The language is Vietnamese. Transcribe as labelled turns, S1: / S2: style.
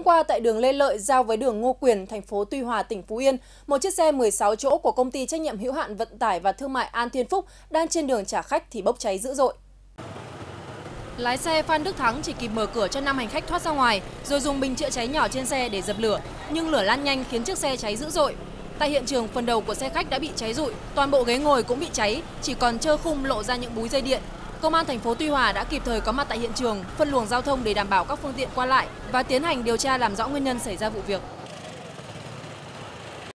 S1: Hôm qua tại đường Lê Lợi giao với đường Ngô Quyền, thành phố Tuy Hòa, tỉnh Phú Yên, một chiếc xe 16 chỗ của công ty trách nhiệm hữu hạn vận tải và thương mại An Thiên Phúc đang trên đường trả khách thì bốc cháy dữ dội. Lái xe Phan Đức Thắng chỉ kịp mở cửa cho năm hành khách thoát ra ngoài, rồi dùng bình chữa cháy nhỏ trên xe để dập lửa, nhưng lửa lan nhanh khiến chiếc xe cháy dữ dội. Tại hiện trường, phần đầu của xe khách đã bị cháy rụi, toàn bộ ghế ngồi cũng bị cháy, chỉ còn trơ khung lộ ra những búi dây điện. Công an thành phố Tuy Hòa đã kịp thời có mặt tại hiện trường, phân luồng giao thông để đảm bảo các phương tiện qua lại và tiến hành điều tra làm rõ nguyên nhân xảy ra vụ việc.